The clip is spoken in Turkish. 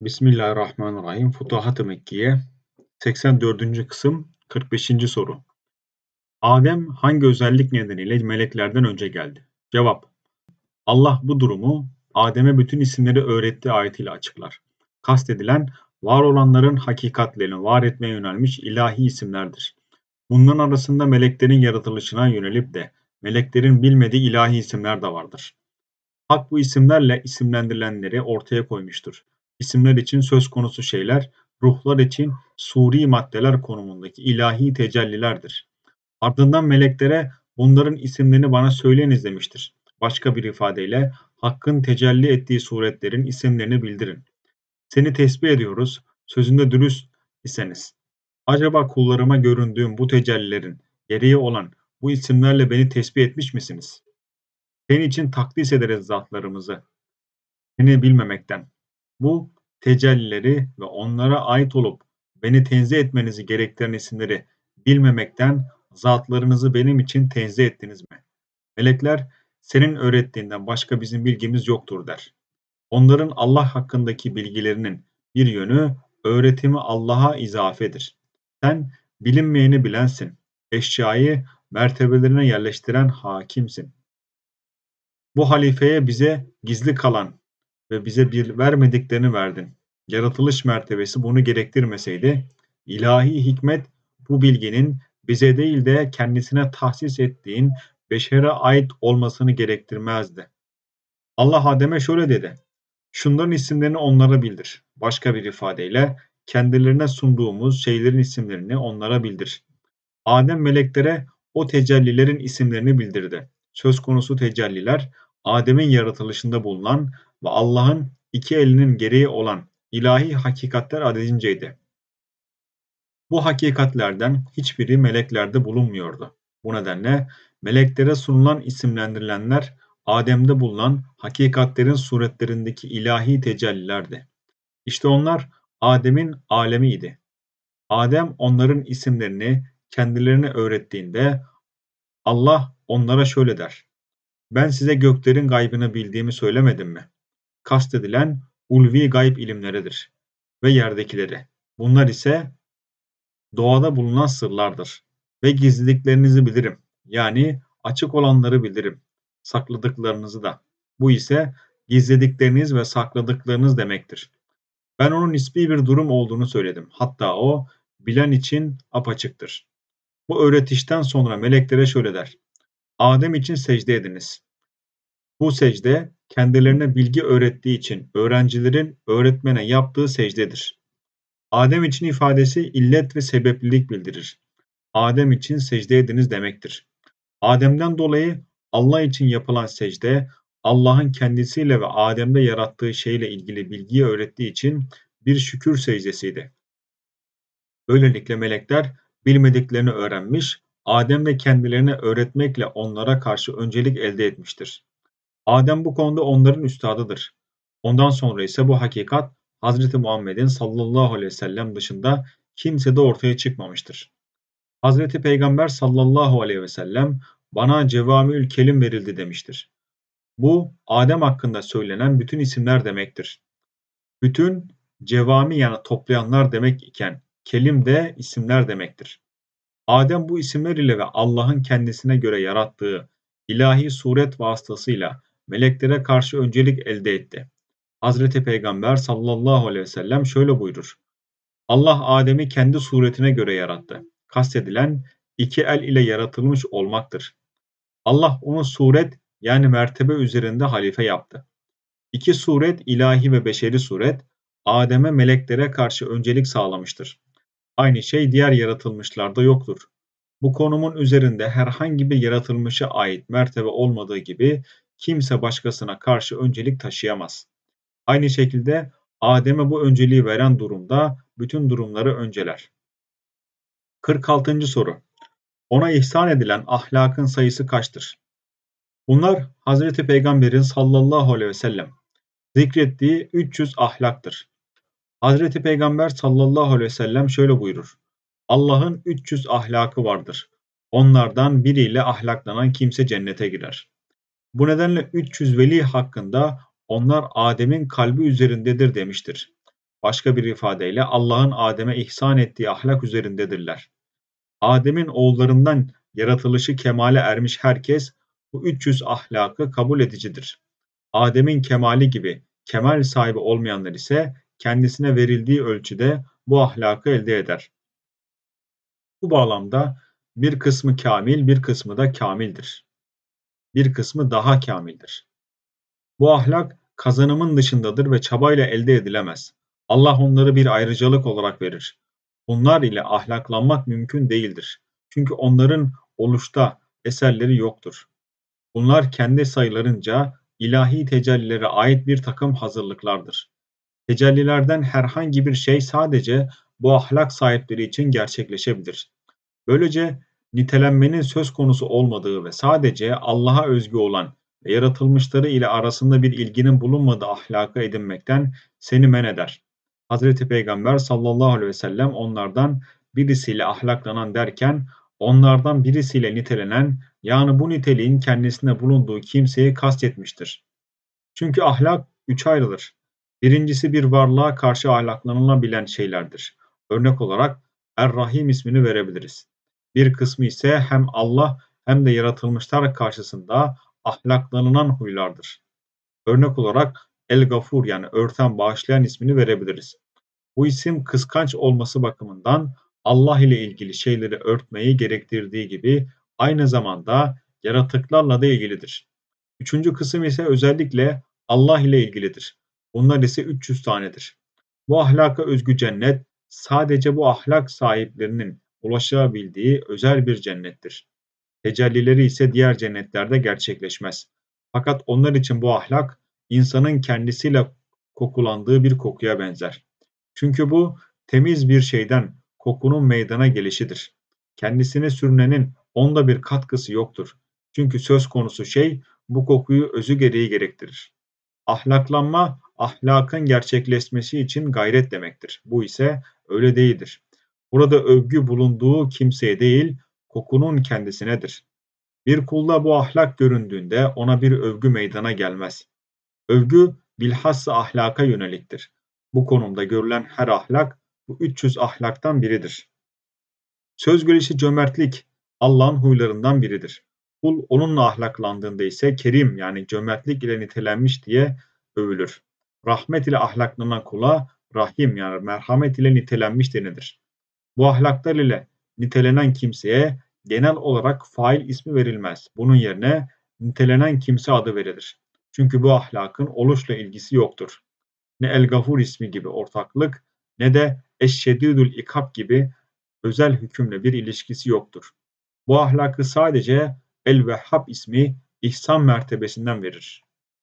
Bismillahirrahmanirrahim. Futuhat-ı Mekkiye 84. kısım 45. soru. Adem hangi özellik nedeniyle meleklerden önce geldi? Cevap. Allah bu durumu Adem'e bütün isimleri öğrettiği ayetiyle açıklar. Kastedilen var olanların hakikatlerini var etmeye yönelmiş ilahi isimlerdir. Bunların arasında meleklerin yaratılışına yönelip de meleklerin bilmediği ilahi isimler de vardır. Hak bu isimlerle isimlendirilenleri ortaya koymuştur. İsimler için söz konusu şeyler, ruhlar için suri maddeler konumundaki ilahi tecellilerdir. Ardından meleklere bunların isimlerini bana söyleyiniz demiştir. Başka bir ifadeyle Hakk'ın tecelli ettiği suretlerin isimlerini bildirin. Seni tesbih ediyoruz, sözünde dürüst iseniz. Acaba kullarıma göründüğüm bu tecellilerin gereği olan bu isimlerle beni tesbih etmiş misiniz? Senin için takdis ederiz zatlarımızı. Seni bilmemekten. Bu tecellileri ve onlara ait olup beni tenzih etmenizi gerektiren isimleri bilmemekten zatlarınızı benim için tenzih ettiniz mi? Melekler senin öğrettiğinden başka bizim bilgimiz yoktur der. Onların Allah hakkındaki bilgilerinin bir yönü öğretimi Allah'a izafedir. Sen bilinmeyeni bilensin. Eşyayı mertebelerine yerleştiren hakimsin. Bu halifeye bize gizli kalan ve bize bir vermediklerini verdin. Yaratılış mertebesi bunu gerektirmeseydi, ilahi hikmet bu bilginin bize değil de kendisine tahsis ettiğin beşere ait olmasını gerektirmezdi. Allah Adem'e şöyle dedi. Şunların isimlerini onlara bildir. Başka bir ifadeyle kendilerine sunduğumuz şeylerin isimlerini onlara bildir. Adem meleklere o tecellilerin isimlerini bildirdi. Söz konusu tecelliler Adem'in yaratılışında bulunan ve Allah'ın iki elinin gereği olan ilahi hakikatler adedinceydi. Bu hakikatlerden hiçbiri meleklerde bulunmuyordu. Bu nedenle meleklere sunulan isimlendirilenler Adem'de bulunan hakikatlerin suretlerindeki ilahi tecellilerdi. İşte onlar Adem'in alemiydi. Adem onların isimlerini kendilerine öğrettiğinde Allah onlara şöyle der. Ben size göklerin gaybını bildiğimi söylemedim mi? Kastedilen ulvi gayb ilimleridir ve yerdekileri. Bunlar ise doğada bulunan sırlardır ve gizliliklerinizi bilirim. Yani açık olanları bilirim, sakladıklarınızı da. Bu ise gizledikleriniz ve sakladıklarınız demektir. Ben onun nispi bir durum olduğunu söyledim. Hatta o bilen için apaçıktır. Bu öğretişten sonra meleklere şöyle der. Adem için secde ediniz. Bu secde kendilerine bilgi öğrettiği için öğrencilerin öğretmene yaptığı secdedir. Adem için ifadesi illet ve sebeplilik bildirir. Adem için secde ediniz demektir. Adem'den dolayı Allah için yapılan secde, Allah'ın kendisiyle ve Adem'de yarattığı şeyle ilgili bilgiyi öğrettiği için bir şükür secdesiydi. Böylelikle melekler bilmediklerini öğrenmiş, Adem de kendilerine öğretmekle onlara karşı öncelik elde etmiştir. Adem bu konuda onların üstadıdır. Ondan sonra ise bu hakikat Hazreti Muhammed'in sallallahu aleyhi ve sellem dışında kimse de ortaya çıkmamıştır. Hazreti Peygamber sallallahu aleyhi ve sellem bana cevamiül kelim verildi demiştir. Bu Adem hakkında söylenen bütün isimler demektir. Bütün cevami yani toplayanlar demek iken kelim de isimler demektir. Adem bu isimler ile ve Allah'ın kendisine göre yarattığı ilahi suret vasıtasıyla meleklere karşı öncelik elde etti. Hazreti Peygamber sallallahu aleyhi ve sellem şöyle buyurur. Allah Adem'i kendi suretine göre yarattı. Kastedilen iki el ile yaratılmış olmaktır. Allah onu suret yani mertebe üzerinde halife yaptı. İki suret ilahi ve beşeri suret Adem'e meleklere karşı öncelik sağlamıştır. Aynı şey diğer yaratılmışlarda yoktur. Bu konumun üzerinde herhangi bir yaratılmışa ait mertebe olmadığı gibi kimse başkasına karşı öncelik taşıyamaz. Aynı şekilde Adem'e bu önceliği veren durumda bütün durumları önceler. 46. soru. Ona ihsan edilen ahlakın sayısı kaçtır? Bunlar Hazreti Peygamber'in sallallahu aleyhi ve sellem zikrettiği 300 ahlaktır. Hazreti Peygamber sallallahu aleyhi ve sellem şöyle buyurur. Allah'ın 300 ahlakı vardır. Onlardan biriyle ahlaklanan kimse cennete girer. Bu nedenle 300 veli hakkında onlar Adem'in kalbi üzerindedir demiştir. Başka bir ifadeyle Allah'ın Adem'e ihsan ettiği ahlak üzerindedirler. Adem'in oğullarından yaratılışı kemale ermiş herkes bu 300 ahlakı kabul edicidir. Adem'in kemali gibi kemal sahibi olmayanlar ise kendisine verildiği ölçüde bu ahlakı elde eder. Bu bağlamda bir kısmı kamil, bir kısmı da kamildir. Bir kısmı daha kamildir. Bu ahlak kazanımın dışındadır ve çabayla elde edilemez. Allah onları bir ayrıcalık olarak verir. Bunlar ile ahlaklanmak mümkün değildir. Çünkü onların oluşta eserleri yoktur. Bunlar kendi sayılarınca ilahi tecellilere ait bir takım hazırlıklardır. Tecellilerden herhangi bir şey sadece bu ahlak sahipleri için gerçekleşebilir. Böylece nitelenmenin söz konusu olmadığı ve sadece Allah'a özgü olan ve yaratılmışları ile arasında bir ilginin bulunmadığı ahlakı edinmekten seni men eder. Hazreti Peygamber sallallahu aleyhi ve sellem onlardan birisiyle ahlaklanan derken onlardan birisiyle nitelenen yani bu niteliğin kendisinde bulunduğu kimseyi kastetmiştir. Çünkü ahlak üç ayrılır. Birincisi bir varlığa karşı ahlaklanılabilen şeylerdir. Örnek olarak Er-Rahim ismini verebiliriz. Bir kısmı ise hem Allah hem de yaratılmışlar karşısında ahlaklanılan huylardır. Örnek olarak El-Gafur yani örten bağışlayan ismini verebiliriz. Bu isim kıskanç olması bakımından Allah ile ilgili şeyleri örtmeyi gerektirdiği gibi aynı zamanda yaratıklarla da ilgilidir. Üçüncü kısım ise özellikle Allah ile ilgilidir. Bunlar ise 300 tanedir. Bu ahlaka özgü cennet sadece bu ahlak sahiplerinin ulaşabildiği özel bir cennettir. Tecellileri ise diğer cennetlerde gerçekleşmez. Fakat onlar için bu ahlak insanın kendisiyle kokulandığı bir kokuya benzer. Çünkü bu temiz bir şeyden kokunun meydana gelişidir. Kendisine sürünenin onda bir katkısı yoktur. Çünkü söz konusu şey bu kokuyu özü gereği gerektirir. Ahlaklanma, ahlakın gerçekleşmesi için gayret demektir. Bu ise öyle değildir. Burada övgü bulunduğu kimseye değil, kokunun kendisinedir. Bir kulda bu ahlak göründüğünde ona bir övgü meydana gelmez. Övgü bilhassa ahlaka yöneliktir. Bu konumda görülen her ahlak bu 300 ahlaktan biridir. Söz gelişi cömertlik Allah'ın huylarından biridir. Kul onunla ahlaklandığında ise kerim yani cömertlik ile nitelenmiş diye övülür. Rahmet ile ahlaklanan kula rahim yani merhamet ile nitelenmiş denilir. Bu ahlaklar ile nitelenen kimseye genel olarak fail ismi verilmez. Bunun yerine nitelenen kimse adı verilir. Çünkü bu ahlakın oluşla ilgisi yoktur. Ne El-Gafur ismi gibi ortaklık ne de Eşşedidül İkab gibi özel hükümle bir ilişkisi yoktur. Bu ahlakı sadece El-Vehhab ismi ihsan mertebesinden verir.